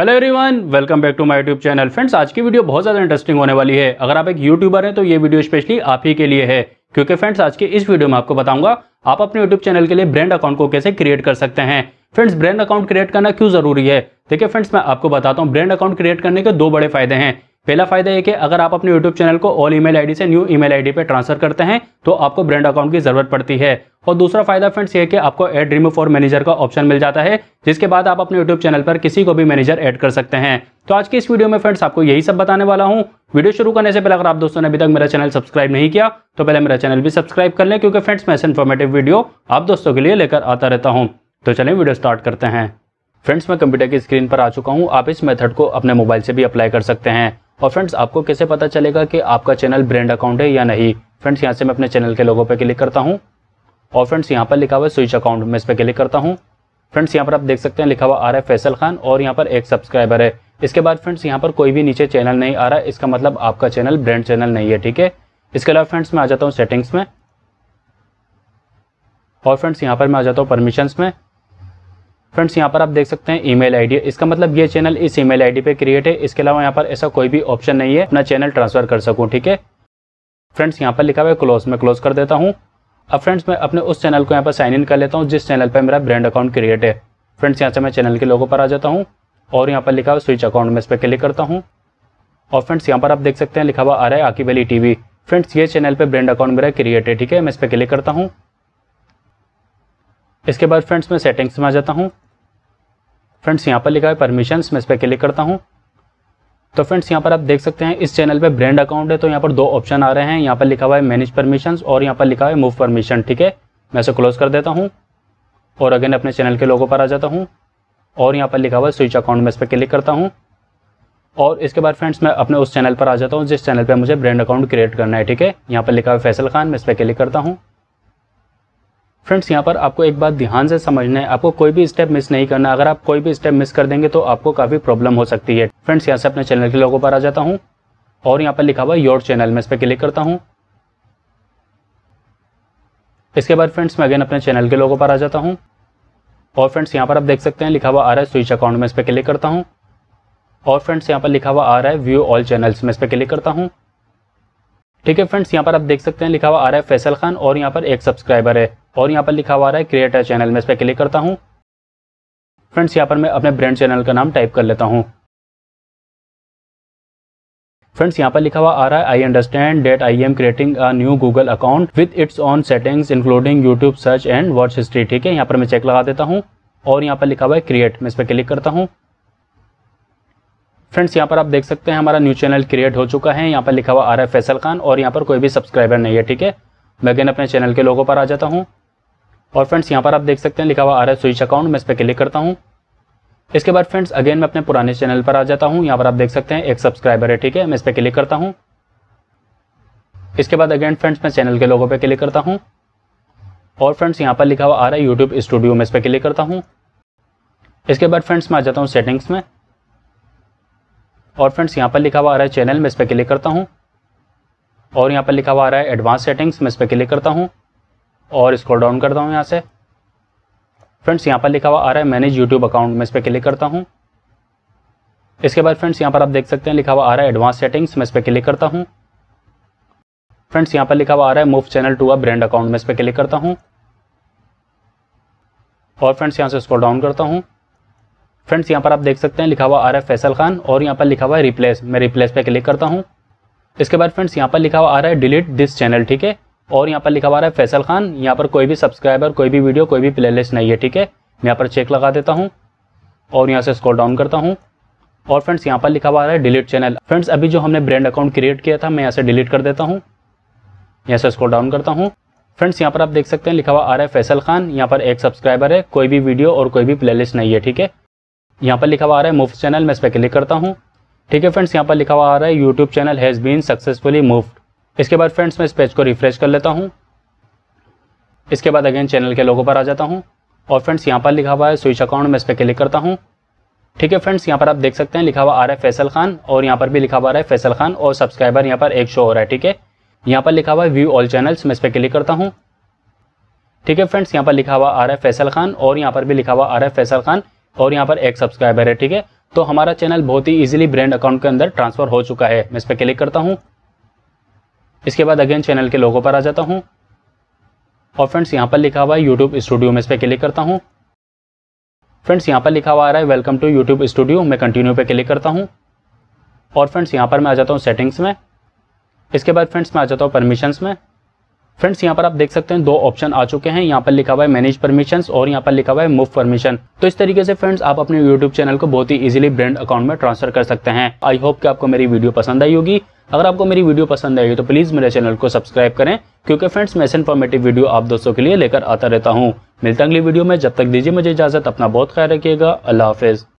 Hello everyone welcome back to my YouTube channel friends आज की video बहुत ज़्यादा इंटरेस्टिंग होने वाली है। अगर आप एक यूट्यूबर हैं तो ये वीडियो स्पेशली आप ही के लिए है। क्योंकि फ्रेंड्स आज के इस वीडियो में आपको बताऊँगा, आप अपने यूट्यूब चैनल के लिए ब्रांड अकाउंट को कैसे क्रिएट कर सकते हैं। फ्रेंड्स ब्रांड अकाउंट क्रिएट करना क्यों ज़रूरी है? देखिए फ्रेंड्स मैं आपको बताता हूँ ब्रांड अकाउंट क्रिएट करने के दो बड़े फ़ायदे हैं। पहला फ़ायदा ये कि अगर आप अपने यूट्यूब चैनल को ऑल ईमेल आईडी से न्यू ईमेल आईडी पे ट्रांसफ़र करते हैं तो आपको ब्रांड अकाउंट की ज़रूरत पड़ती है। और दूसरा फ़ायदा फ्रेंड्स ये कि आपको एड रिमूव फॉर मैनेजर का ऑप्शन मिल जाता है, जिसके बाद आप अपने यूट्यूब चैनल पर किसी को भी मैनेजर ऐड कर सकते हैं। तो आज की इस वीडियो में फ्रेंड्स आपको यही सब बताने वाला हूँ। वीडियो शुरू करने से पहले अगर आप दोस्तों ने अभी तक मेरा चैनल सब्सक्राइब नहीं किया तो पहले मेरा चैनल भी सब्सक्राइब कर लें, क्योंकि फ्रेंड्स मैं इन्फॉर्मेटिव वीडियो आप दोस्तों के लिए लेकर आता रहता हूँ। तो चलें वीडियो स्टार्ट करते हैं। फ्रेंड्स मैं कंप्यूटर की स्क्रीन पर आ चुका हूँ। आप इस मेथड को अपने मोबाइल से भी अप्लाई कर सकते हैं। और फ्रेंड्स आपको कैसे पता चलेगा कि आपका चैनल ब्रांड अकाउंट है या नहीं? फ्रेंड्स यहाँ से मैं अपने चैनल के लोगों पर क्लिक करता हूँ। और फ्रेंड्स यहाँ पर लिखा हुआ है स्विच अकाउंट मैं इस पर क्लिक करता हूँ। फ्रेंड्स यहाँ पर आप देख सकते हैं लिखा हुआ आ रहा है फैसल खान और यहाँ पर एक सब्सक्राइबर है। इसके बाद फ्रेंड्स यहाँ पर कोई भी नीचे चैनल नहीं आ रहा है इसका मतलब आपका चैनल ब्रांड चैनल नहीं है, ठीक है? इसके अलावा फ्रेंड्स मैं आ जाता हूँ सेटिंग्स में। और फ्रेंड्स यहाँ पर मैं आ जाता हूँ परमिशंस में। फ्रेंड्स, यहाँ पर आप देख सकते हैं ईमेल आईडी। इसका मतलब ये चैनल इस ईमेल आईडी पे क्रिएट है। इसके अलावा यहाँ पर ऐसा कोई भी ऑप्शन नहीं है। अपना चैनल ट्रांसफ़र कर सकूँ, ठीक है? फ्रेंड्स, यहाँ पर लिखा हुआ है क्लोज, में क्लोज कर देता हूँ। अब फ्रेंड्स, मैं अपने उस चैनल को यहाँ पर साइन इन कर लेता हूँ, जिस चैनल पर मेरा ब्रांड अकाउंट क्रिएट है। फ्रेंड्स, यहाँ से मैं चैनल के लोगों पर आ जाता हूँ और यहाँ पर लिखा हुआ स्विच अकाउंट, में इस पर क्लिक करता हूँ। और फ्रेंड्स, यहाँ पर आप देख सकते हैं लिखा हुआ आ रहा है आकी वैली टीवी। फ्रेंड्स, ये चैनल पर ब्रांड अकाउंट मेरा क्रिएट है, ठीक है? मैं इस पर क्लिक करता हूँ। इसके बाद फ्रेंड्स मैं सेटिंग्स में आ जाता हूँ। फ्रेंड्स, यहाँ पर लिखा है परमिशंस मैं इस पर क्लिक करता हूँ। तो फ्रेंड्स, यहाँ पर आप देख सकते हैं, इस चैनल पे ब्रांड अकाउंट है तो यहाँ पर दो ऑप्शन आ रहे हैं। यहाँ पर लिखा हुआ है मैनेज परमिशन और यहाँ पर लिखा हुआ है मूव परमिशन ठीक है? मैं इसे क्लोज कर देता हूँ और अगेन अपने चैनल के लोगों पर आ जाता हूँ और यहाँ पर लिखा हुआ है स्विच अकाउंट में इस पर क्लिक करता हूँ और इसके बाद फ्रेंड्स, मैं अपने उस चैनल पर आ जाता हूँ, जिस चैनल पर मुझे ब्रांड अकाउंट क्रिएट करना है, ठीक है? यहाँ पर लिखा हुआ है फैसल खान मैं इस पर क्लिक करता हूँ। फ्रेंड्स यहाँ पर आपको एक बात ध्यान से समझना है। आपको कोई भी स्टेप मिस नहीं करना। अगर आप कोई भी स्टेप मिस कर देंगे तो आपको काफ़ी प्रॉब्लम हो सकती है। फ्रेंड्स यहाँ से अपने चैनल के लोगों पर आ जाता हूँ। और यहाँ पर लिखा हुआ योर चैनल में इस पर क्लिक करता हूँ। इसके बाद फ्रेंड्स मैं अगेन अपने चैनल के लोगों पर आ जाता हूँ। और फ्रेंड्स यहाँ पर आप देख सकते हैं, लिखा हुआ आ रहा है स्विच अकाउंट में इस पर क्लिक करता हूँ। और फ्रेंड्स यहाँ पर लिखा हुआ आ रहा है व्यू ऑल चैनल्स में इस पर क्लिक करता हूँ। ठीक है फ्रेंड्स यहाँ पर आप देख सकते हैं, लिखा हुआ आ रहा है फैसल खान और यहाँ पर एक सब्सक्राइबर है। और यहाँ पर लिखा हुआ रहा है क्रिएटर चैनल मैं इस पर क्लिक करता हूँ। फ्रेंड्स यहाँ पर मैं अपने ब्रांड चैनल का नाम टाइप कर लेता हूँ। फ्रेंड्स यहाँ पर लिखा हुआ आ रहा है I understand that I am creating a new Google account with its own settings including YouTube search and watch history ठीक है, यहाँ पर मैं चेक लगा देता हूँ और यहाँ पर लिखा हुआ है क्रिएट मैं इस पर क्लिक करता हूँ। फ्रेंड्स यहाँ पर आप देख सकते हैं हमारा न्यू चैनल क्रिएट हो चुका है। यहाँ पर लिखा हुआ आ रहा है फैसल खान और यहाँ पर कोई भी सब्सक्राइबर नहीं है, ठीक है? मैं अगेन अपने चैनल के लोगों पर आ जाता हूँ। और फ्रेंड्स यहाँ पर आप देख सकते हैं, लिखा हुआ आ रहा है स्विच अकाउंट मैं इस पर क्लिक करता हूँ। इसके बाद फ्रेंड्स अगेन मैं अपने पुराने चैनल पर आ जाता हूँ। यहाँ पर आप देख सकते हैं, एक सब्सक्राइबर है, ठीक है? मैं इस पर क्लिक करता हूँ। इसके बाद अगेन फ्रेंड्स मैं चैनल के लोगों पर क्लिक करता हूँ। और फ्रेंड्स यहाँ पर लिखा हुआ आ रहा है यूट्यूब स्टूडियो में इस पर क्लिक करता हूँ। इसके बाद फ्रेंड्स मैं आ जाता हूँ सेटिंग्स में। और फ्रेंड्स यहाँ पर लिखा हुआ आ रहा है चैनल में इस पर क्लिक करता हूँ। और यहाँ पर लिखा हुआ आ रहा है एडवांस सेटिंग्स मैं इस पर क्लिक करता हूँ। और स्क्रॉल डाउन करता हूँ यहाँ से। फ्रेंड्स यहाँ पर लिखा हुआ आ रहा है मैनेज यूट्यूब अकाउंट मैं इस पर क्लिक करता हूँ। इसके बाद फ्रेंड्स यहाँ पर आप देख सकते हैं, लिखा हुआ आ रहा है एडवांस सेटिंग्स मैं इस पर क्लिक करता हूँ। फ्रेंड्स यहाँ पर लिखा हुआ आ रहा है move channel to a brand account मैं इस पर क्लिक करता हूँ। और फ्रेंड्स यहाँ से स्क्रॉल डाउन करता हूँ। फ्रेंड्स यहाँ पर आप देख सकते हैं, लिखा हुआ आ रहा है फैसल खान और यहाँ पर लिखा हुआ है रिप्लेस मैं रिप्लेस पे क्लिक करता हूँ। इसके बाद फ्रेंड्स यहाँ पर लिखा हुआ आ रहा है डिलीट दिस चैनल ठीक है? और यहाँ पर लिखा हुआ है फैसल खान। यहाँ पर कोई भी सब्सक्राइबर कोई भी वीडियो कोई भी प्लेलिस्ट नहीं है, ठीक है? मैं यहाँ पर चेक लगा देता हूँ और यहाँ से स्क्रॉल डाउन करता हूँ। और फ्रेंड्स यहाँ पर लिखा हुआ है डिलीट चैनल फ्रेंड्स अभी जो हमने ब्रांड अकाउंट क्रिएट किया था, मैं यहाँ से डिलीट कर देता हूँ। यहाँ से स्क्रॉल डाउन करता हूँ। फ्रेंड्स यहाँ पर आप देख सकते हैं, लिखा हुआ आ रहा है फैसल खान। यहाँ पर एक सब्सक्राइबर है, कोई भी वीडियो और कोई भी प्लेलिस्ट नहीं है, ठीक है? यहाँ पर लिखा हुआ आ रहा है मूव चैनल मैं इस पर क्लिक करता हूँ। ठीक है फ्रेंड्स यहाँ पर लिखा हुआ आ रहा है YouTube channel has been successfully moved इसके बाद फ्रेंड्स मैं इस पेज को रिफ्रेश कर लेता हूँ। इसके बाद अगेन चैनल के लोगों पर आ जाता हूँ। और फ्रेंड्स यहाँ पर लिखा हुआ है स्विच अकाउंट मैं इस पर क्लिक करता हूँ। ठीक है फ्रेंड्स यहाँ पर आप देख सकते हैं लिखा हुआ आ रहा है फैसल खान और यहाँ पर भी लिखा हुआ है फैसल खान और सब्सक्राइबर यहाँ पर एक शो हो रहा है, ठीक है? यहाँ पर लिखा हुआ है व्यू ऑल चैनल्स मैं इस पर क्लिक करता हूँ। ठीक है फ्रेंड्स यहाँ पर लिखा हुआ आ रहा है फैसल खान और यहाँ पर भी लिखा हुआ आ रहा है फैसल खान और यहाँ पर एक सब्सक्राइबर है, ठीक है? तो हमारा चैनल बहुत ही इजीली ब्रांड अकाउंट के अंदर ट्रांसफ़र हो चुका है। मैं इस पर क्लिक करता हूँ। इसके बाद अगेन चैनल के लोगों पर आ जाता हूँ। और फ्रेंड्स यहाँ पर लिखा हुआ है यूट्यूब स्टूडियो में इस पर क्लिक करता हूँ। फ्रेंड्स यहाँ पर लिखा हुआ आ रहा है वेलकम टू यूट्यूब स्टूडियो मैं कंटिन्यू पे क्लिक करता हूँ। और फ्रेंड्स यहाँ पर मैं आ जाता हूँ सेटिंग्स में। इसके बाद फ्रेंड्स मैं आ जाता हूँ परमिशंस में। फ्रेंड्स यहाँ पर आप देख सकते हैं, दो ऑप्शन आ चुके हैं। यहाँ पर लिखा हुआ है मैनेज परमिशंस और यहाँ पर लिखा हुआ है मूव परमिशन तो इस तरीके से फ्रेंड्स आप अपने यूट्यूब चैनल को बहुत ही इजीली ब्रांड अकाउंट में ट्रांसफ़र कर सकते हैं। आई होप कि आपको मेरी वीडियो पसंद आई होगी। अगर आपको मेरी वीडियो पसंद आएगी तो प्लीज़ मेरे चैनल को सब्सक्राइब करें, क्योंकि फ्रेंड्स मैं ऐसे इन्फॉर्मेटिव वीडियो आप दोस्तों के लिए लेकर आता रहता हूँ। मिलता अगली वीडियो में। जब तक दीजिए मुझे इजाज़त, अपना बहुत ख्याल रखिएगा। अल्लाह हाफिज़।